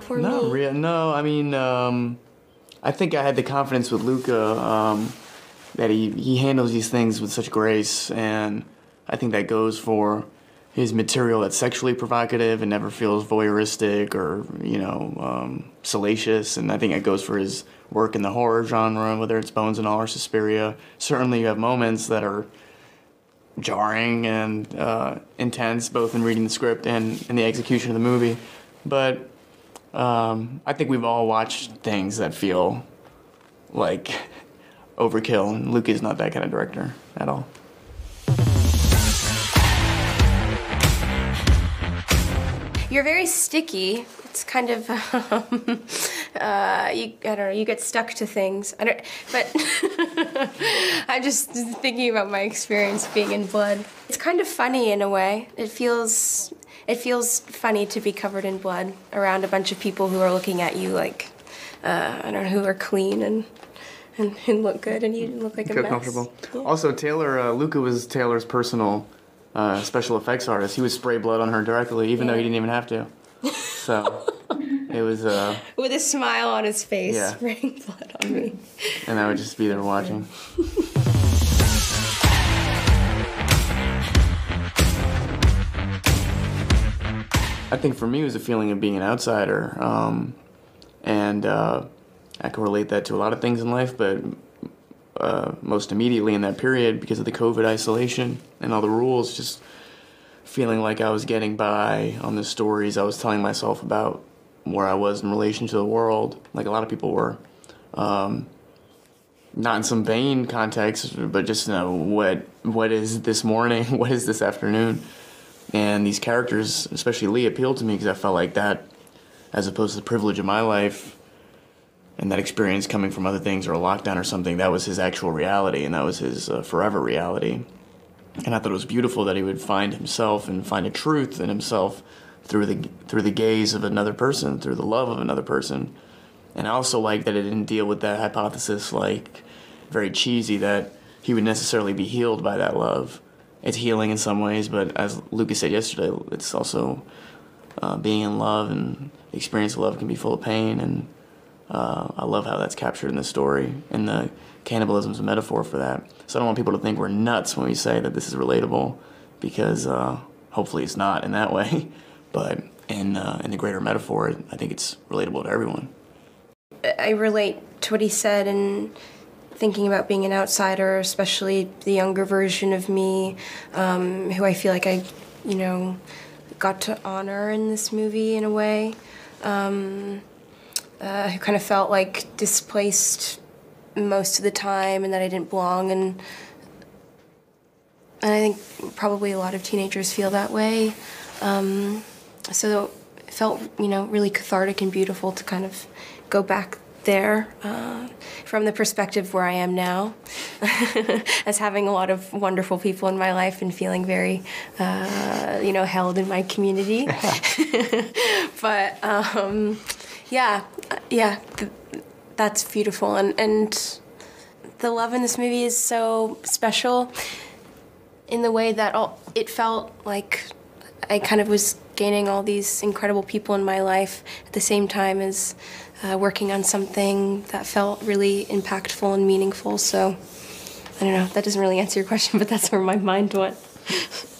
For No, me, real. No, I mean, um, I think I had the confidence with Luca um, that he he handles these things with such grace, and I think that goes for his material that's sexually provocative and never feels voyeuristic or you know um, salacious, and I think it goes for his work in the horror genre, whether it's Bones and All or Suspiria. Certainly, you have moments that are jarring and uh, intense, both in reading the script and in the execution of the movie, but. Um, I think we've all watched things that feel like overkill, and Luke is not that kind of director at all. You're very sticky. It's kind of um, uh, you. I don't know. You get stuck to things. I don't. But I'm just thinking about my experience being in blood. It's kind of funny in a way. It feels. It feels funny to be covered in blood around a bunch of people who are looking at you like uh, I don't know who are clean and and, and look good, and you look like a Feel mess. comfortable. Yeah. Also, Taylor, uh, Luca was Taylor's personal uh, special effects artist. He would spray blood on her directly, even though he didn't even have to. So it was, uh, With a smile on his face, Yeah. spraying blood on me. and I would just be there watching. I think for me it was a feeling of being an outsider, um, and uh, I can relate that to a lot of things in life, but uh, most immediately in that period because of the COVID isolation and all the rules, just feeling like I was getting by on the stories I was telling myself about where I was in relation to the world, like a lot of people were. Um, not in some vain context, but just you know what what is this morning, what is this afternoon, and these characters, especially Lee, appealed to me because I felt like that, as opposed to the privilege of my life, and that experience coming from other things or a lockdown or something, that was his actual reality, and that was his uh, forever reality. And I thought it was beautiful that he would find himself and find a truth in himself through the through the gaze of another person, through the love of another person. And I also like that it didn't deal with that hypothesis like very cheesy that he would necessarily be healed by that love. It's healing in some ways, but as Lucas said yesterday, it's also uh, being in love and experience of love can be full of pain. And uh, I love how that's captured in the story. And the cannibalism is a metaphor for that. So I don't want people to think we're nuts when we say that this is relatable, because uh, hopefully it's not in that way. But in uh, in the greater metaphor, I think it's relatable to everyone. I relate to what he said and thinking about being an outsider, especially the younger version of me, um, who I feel like I, you know, got to honor in this movie in a way, um, uh, who kind of felt like displaced most of the time and that I didn't belong and. And I think probably a lot of teenagers feel that way. Um, so it felt, you know, really cathartic and beautiful to kind of go back there uh, from the perspective where I am now, as having a lot of wonderful people in my life and feeling very, uh, you know, held in my community. but um, yeah, yeah, th- that's beautiful, and and the love in this movie is so special in the way that all, it felt like I kind of was gaining all these incredible people in my life at the same time as uh, working on something that felt really impactful and meaningful. So I don't know, that doesn't really answer your question, but that's where my mind went.